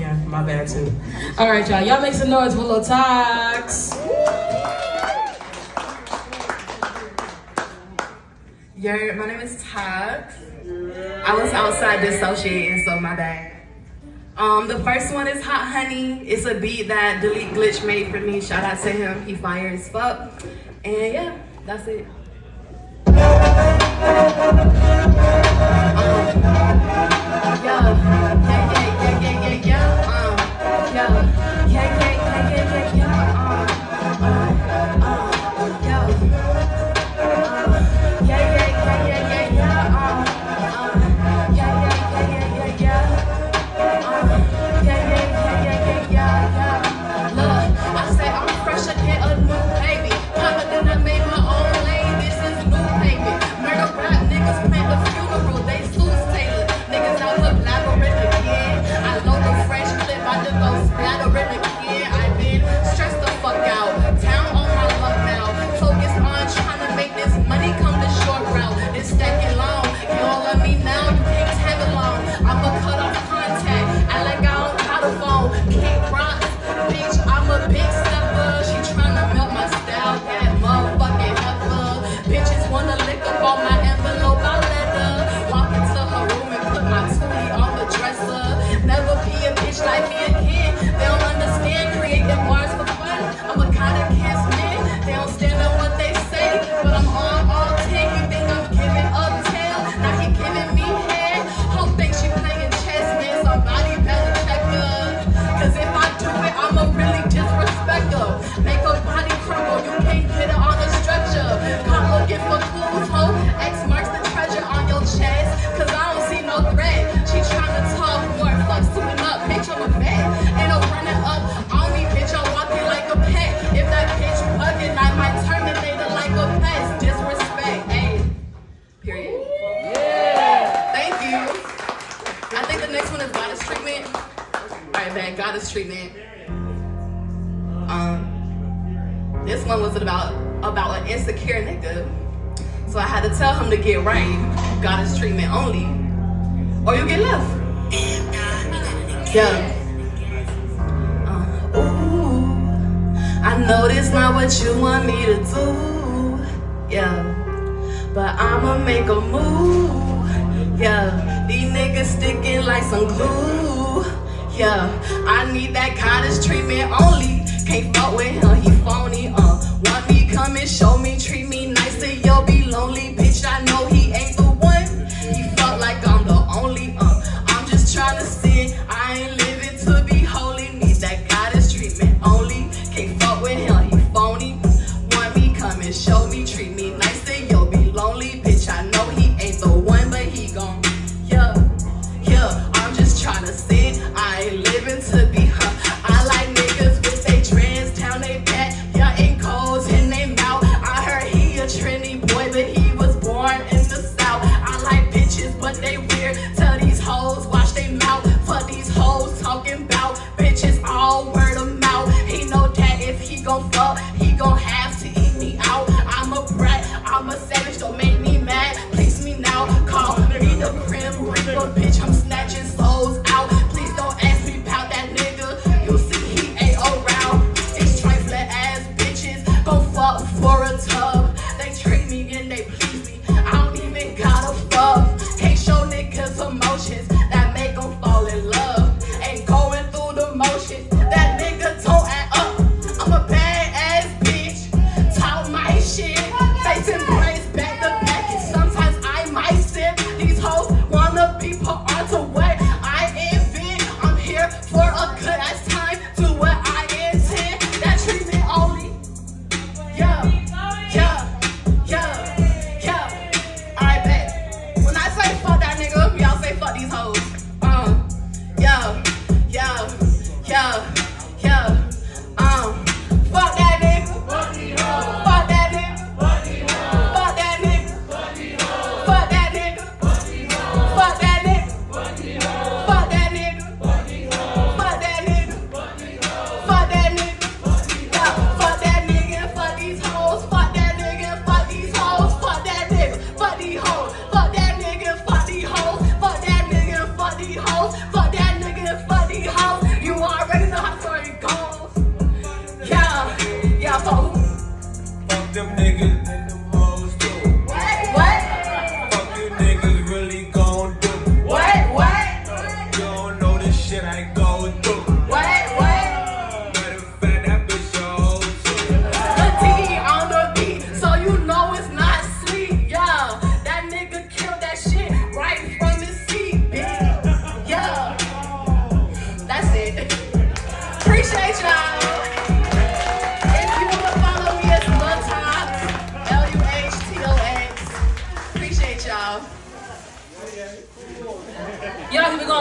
Yeah, my bad too. All right, y'all. Y'all make some noise for Luh Tox. Yo, my name is Tox. I was outside dissociating, so my bad. Um, the first one is Hot Honey. It's a beat that Delete Glitch made for me. Shout out to him. He fire as fuck. And yeah, that's it. Um, That. Got his treatment. Um, this one was about about an insecure nigga. So I had to tell him to get right. Got his treatment only, or you get left. Yeah. Uh, ooh, I know this not what you want me to do. Yeah. But I'ma make a move. Yeah. These niggas sticking like some glue yeah. I need that goddess treatment only. Can't fuck with him, he phony, uh. Want me, come and show me trendy boy, but he was born in the South. I like bitches, but they weird. Tell these hoes, watch they mouth. Fuck these hoes talking about bitches all word of mouth. He know that if he gon' fuck, he gon' have to eat me out. I'm a brat, I'm a savage, don't make Fuck them niggas and them hoes. What? What? Fuck you niggas really gon' do. What? What? You don't know this shit I go.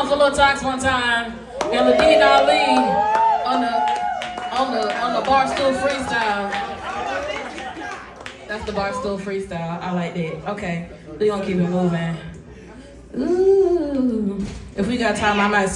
Song for Luh Tox one time. And Ladine Ali on the on the on the barstool freestyle. That's the barstool freestyle. I like that. Okay, we gonna keep it moving. Ooh. If we got time, I might.